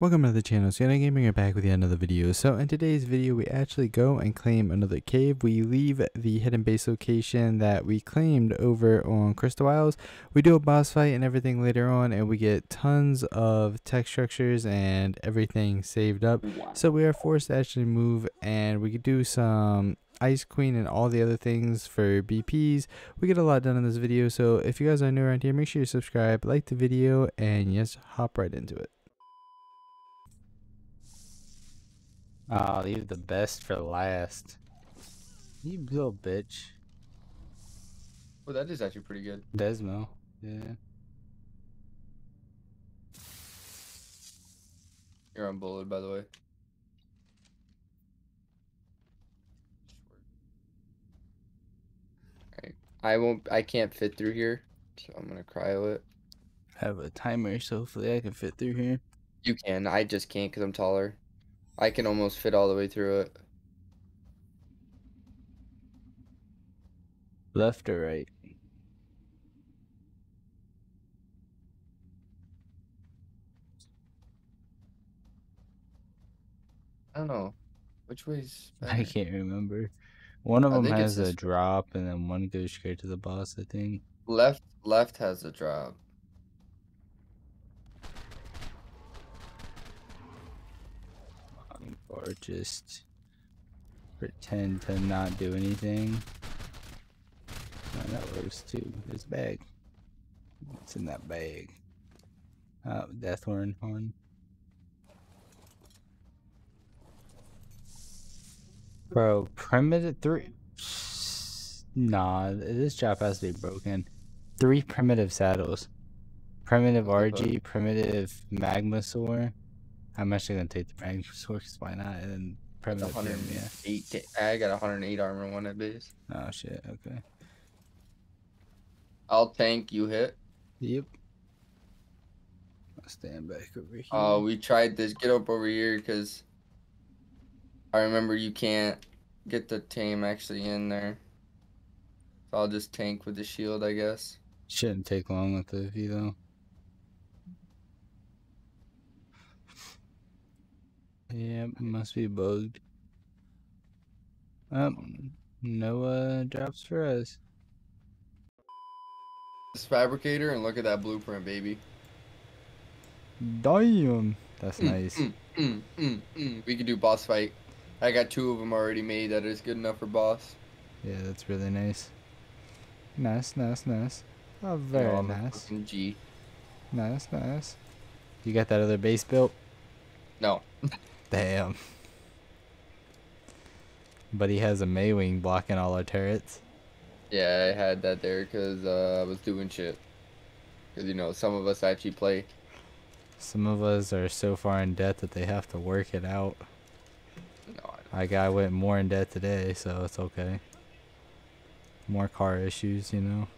Welcome to the channel, YoNo Gaming are back with yet another video. So in today's video we actually go and claim another cave. We leave the hidden base location that we claimed over on Crystal Isles. We do a boss fight and everything later on and we get tons of Tek structures and everything saved up. So we are forced to actually move and we could do some Ice Queen and all the other things for BPs. We get a lot done in this video so if you guys are new around here make sure you subscribe, like the video and yes hop right into it. Oh, leave the best for last. You little bitch. Well, that is actually pretty good. Desmo. Yeah. You're on bullet, by the way. Alright. I won't. I can't fit through here, so I'm gonna cryo it. Have a timer, so hopefully I can fit through here. You can. I just can't because I'm taller. I can almost fit all the way through it. Left or right? I don't know. Which way's I can't remember. One of I them has a drop, and then one goes straight to the boss. I think. Left. Left has a drop. Um, Or just pretend to not do anything. Oh, that works too. There's a bag. What's in that bag? Uh, oh, Deathworm horn. Bro, primitive three. Nah, this job has to be broken. Three primitive saddles. Primitive Argy, primitive Magmasaur. I'm actually gonna take the Magmasaur 'cause why not? And then It's primitive Pyramia. 108. ta- I got 108 armor one that base. Oh shit, okay. I'll tank. You hit. Yep. I'll stand back over here. Oh, we tried this. Get up over here because I remember you can't get the tame actually in there. So I'll just tank with the shield, I guess. Shouldn't take long with the V though. Yep, must be bugged. Um, no uh, drops for us. This fabricator and look at that blueprint, baby. Damn, that's Mm, nice. Mm, mm, mm, mm. We could do boss fight. I got two of them already made that is good enough for boss. Yeah, that's really nice. Nice, nice, nice. Oh, very No, nice. G. Nice, nice. You got that other base built? No. Damn. But he has a Maewing blocking all our turrets. Yeah, I had that there because uh, I was doing shit. Because, you know, some of us actually play. Some of us are so far in debt that they have to work it out. No, I, like, I went more in debt today, so it's okay. More car issues, you know.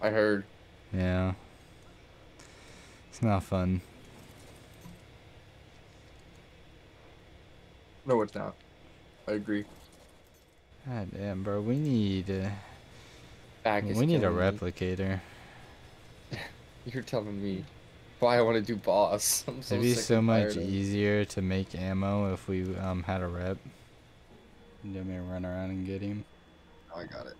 I heard. Yeah. It's not fun. No, it's not. I agree. God damn, bro. We need uh, Back we need a replicator. You're telling me why I want to do boss. I'm so It'd be so much of easier to make ammo if we um had a rep. Let me run around and get him. Oh, I got it.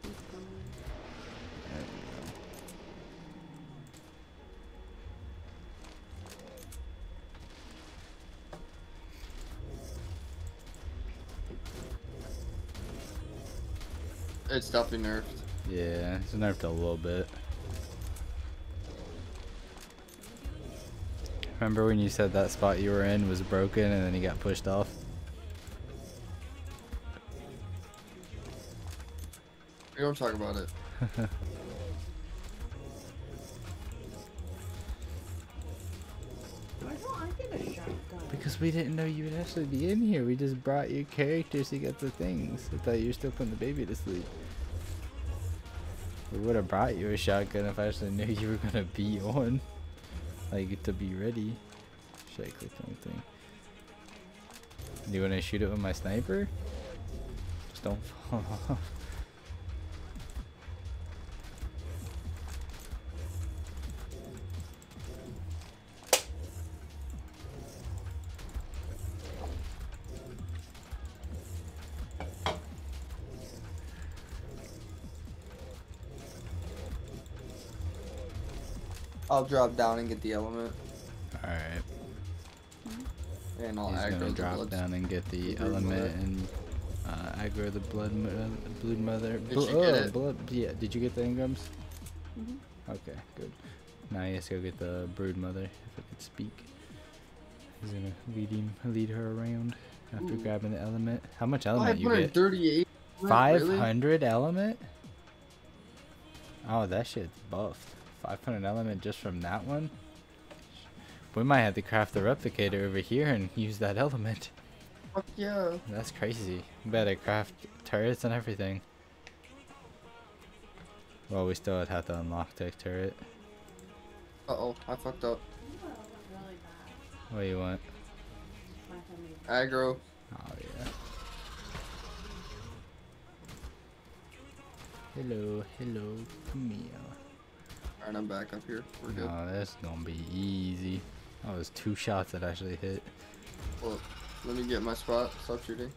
It's definitely nerfed. Yeah, it's nerfed a little bit. Remember when you said that spot you were in was broken and then he got pushed off? We don't talk about it. Because we didn't know you would actually be in here. We just brought your characters to get the things. I thought you were still putting the baby to sleep. We would have brought you a shotgun if I actually knew you were gonna be on. Like to be ready. Should I click the? Do you wanna shoot it with my sniper? Just don't fall off. I'll drop down and get the element, All right. and I'll He's aggro gonna the drop blood. down and get the Brood element mother. and uh, aggro the blood mo- uh, blood mother. Did Bl- you get oh, it? blood. Yeah. Did you get the engrams? Mhm. Okay, good. Now he has to go get the brood mother. If I could speak. He's gonna lead him, lead her around after Ooh. grabbing the element. How much element you get? 538. 500 Really? element. Oh, that shit's buffed. Five hundred element just from that one. We might have to craft the replicator over here and use that element. Fuck yeah. That's crazy. Better craft turrets and everything. Well, we still would have to unlock the turret. Uh oh, I fucked up. What do you want? Aggro. Oh yeah. Hello, hello, come here. Alright, I'm back up here. We're good. No, that's gonna be easy. That was two shots that actually hit. Well, let me get my spot. Stop shooting.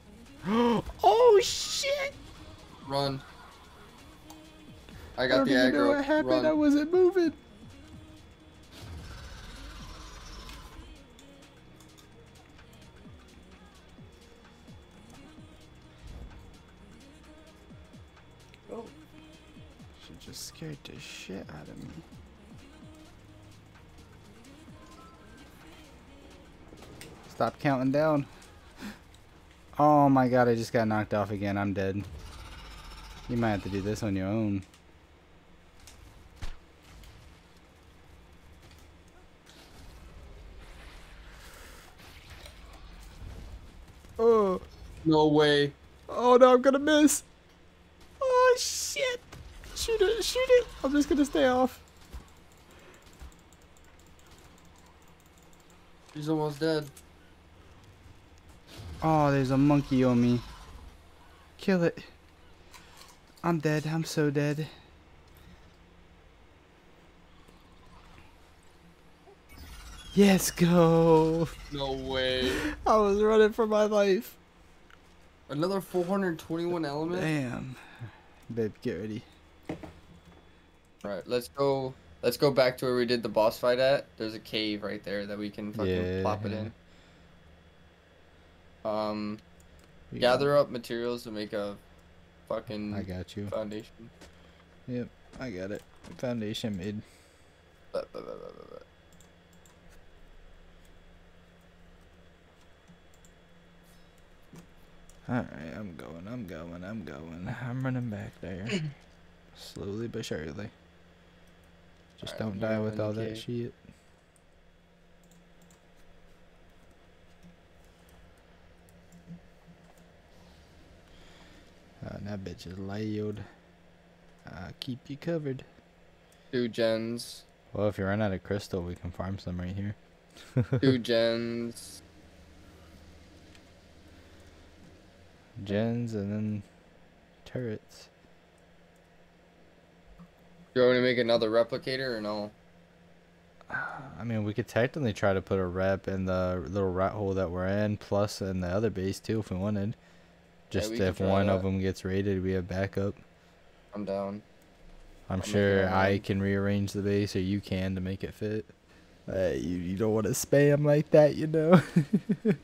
oh shit! Run. I I got don't the aggro. know what happened. Run. I wasn't moving. Scared the shit out of me. Stop counting down. Oh my god, I just got knocked off again. I'm dead. You might have to do this on your own. Oh, No way. oh no, I'm gonna miss. Oh shit. Shoot it, shoot it. I'm just gonna stay off. He's almost dead. Oh, there's a monkey on me. Kill it. I'm dead. I'm so dead. Yes, go. No way. I was running for my life. Another 421 element? Damn. Babe, get ready. Right, let's go. Let's go back to where we did the boss fight at. There's a cave right there that we can fucking plop it in. Um, We gather up materials to make a fucking I got you. foundation. Yep, I got it. Foundation made. But- but- but- but- but- but. Alright, I'm going, I'm going, I'm going. I'm running back there. Slowly but surely. Just Alright, don't die with all that cave. shit. Uh, that bitch is loud. Uh, keep you covered. Two gens. Well, if you run out of crystal, we can farm some right here. Two gens. Gens and then turrets. Do you want me to make another replicator or no? I mean, we could technically try to put a rep in the little rat hole that we're in, plus in the other base too, if we wanted. Just we if try one of them gets raided, we have backup. I'm down. I'm make it sure I can rearrange the base, or you can to make it fit. Uh, you you don't want to spam like that, you know.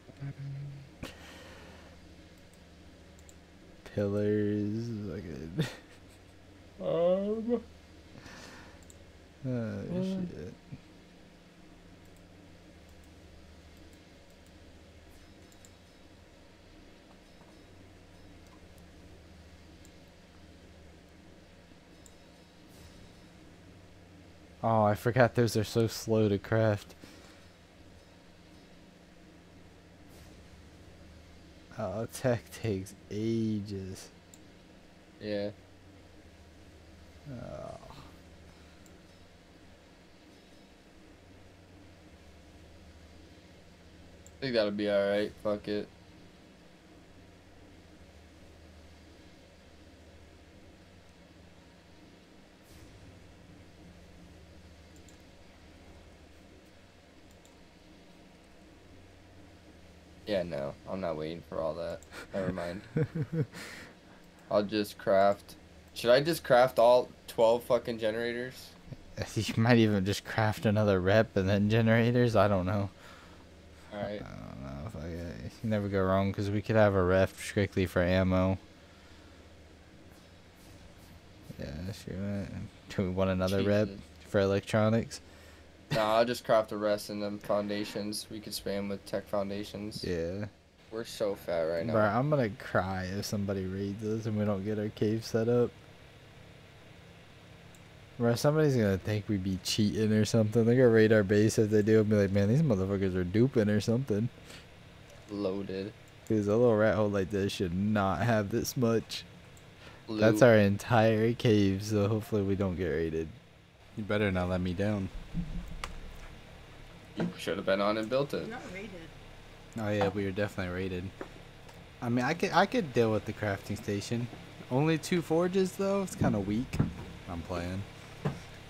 Pillars, like Um. Oh Mm. shit. Oh, I forgot those are so slow to craft. Oh, Tek takes ages. Yeah. Oh. Think that'll be alright. Fuck it. Yeah, no. I'm not waiting for all that. Never mind. I'll just craft. Should I just craft all 12 fucking generators? You might even just craft another rep and then generators. I don't know. Alright. I don't know if I you never go wrong because we could have a ref strictly for ammo. Yeah, sure. Do we want another rep for electronics? Nah, I'll just craft the rest and then foundations. We could spam with Tek foundations. Yeah. We're so fat right now. Bro, I'm gonna cry if somebody raids us and we don't get our cave set up. Bro, somebody's gonna think we'd be cheating or something. They're gonna raid our base if they do and be like, man, these motherfuckers are duping or something. Loaded. Because a little rat hole like this should not have this much. That's our entire cave, so hopefully we don't get raided. You better not let me down. You should have been on and built it. You're not rated. Oh yeah, we were definitely rated. I mean, I could I could deal with the crafting station. Only two forges though. It's kind of weak. I'm playing.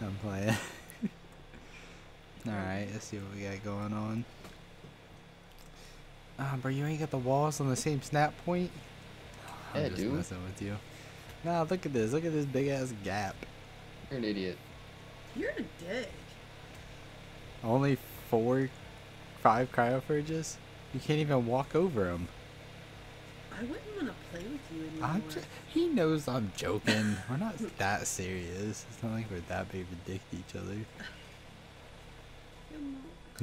I'm playing. All right, let's see what we got going on. Ah, bro, you ain't got the walls on the same snap point. I'm Yeah, just dude. messing with you. Nah, look at this. Look at this big ass gap. You're an idiot. You're a dick. Only four, five cryoforges. You can't even walk over them. I wouldn't want to play with you anymore. I'm ju- he knows I'm joking. We're not that serious. It's not like we're that big of a dick to each other. You're.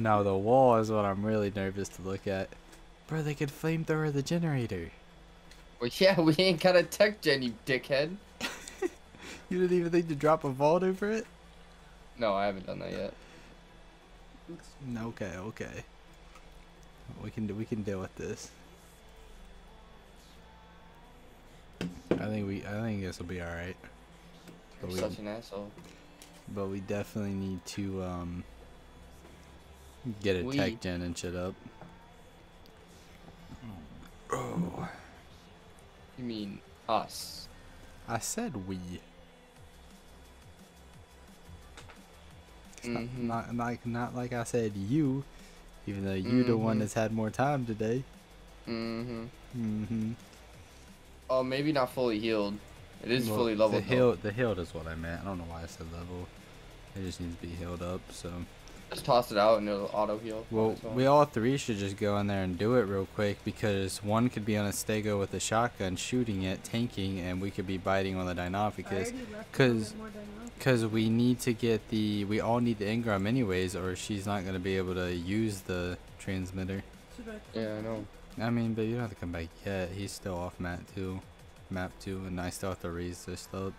No, the wall is what I'm really nervous to look at. Bro, they could flamethrower the generator. Well, yeah, we ain't got a Tek gen, you dickhead. You didn't even think to drop a vault over it? No, I haven't done that yet. Okay, okay. We can do, we can deal with this. I think we I think this will be all right. But You're we, such an asshole. but we definitely need to um get a We- Tek gen and shit up. Oh. You mean us? I said we. Not- Mhm. Not, like not like I said you, even though you the one Mhm. that's had more time today. Mm-hmm. Mm-hmm. Oh, maybe not fully healed. It is fully The leveled. though. healed, the healed is what I meant. I don't know why I said level. It just needs to be healed up. So, Just toss it out and it'll auto heal. well, we all three should just go in there and do it real quick because one could be on a stego with a shotgun shooting it, tanking, and we could be biting on the I Deinopithecus. already left a little 'cause- bit more dynamic. Because we need to get the, we all need the engram anyways, or she's not gonna be able to use the transmitter. Yeah, I know. I mean, but you don't have to come back yet. He's still off map two, map two, and I still have to raise this up.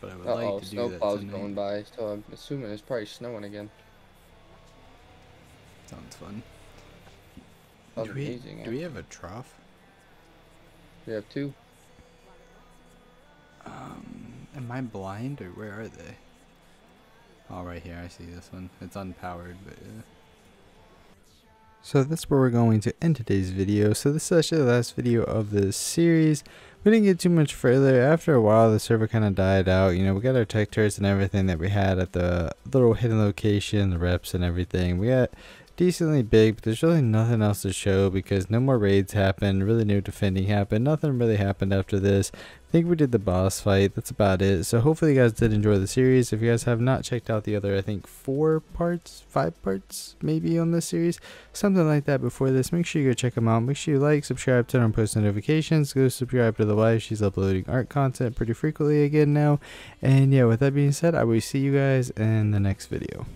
But I would Uh oh, like to do that tonight. going by. So I'm assuming it's probably snowing again. Sounds fun. Do we, amazing. do we have a trough? We have two. Um, am I blind or where are they? Oh, right here. I see this one. It's unpowered, but yeah. So that's where we're going to end today's video. So this is actually the last video of this series. We didn't get too much further. After a while, the server kind of died out. You know, we got our Tek turrets and everything that we had at the little hidden location, the reps and everything. We got decently big, but there's really nothing else to show because no more raids happened. Really no defending happened. Nothing really happened after this. I think we did the boss fight. That's about it. So hopefully you guys did enjoy the series. If you guys have not checked out the other, I think four parts, five parts maybe on this series, something like that before this, make sure you go check them out. Make sure you like, subscribe, turn on post notifications. Go subscribe to the wife. She's uploading art content pretty frequently again now. And yeah, with that being said, I will see you guys in the next video.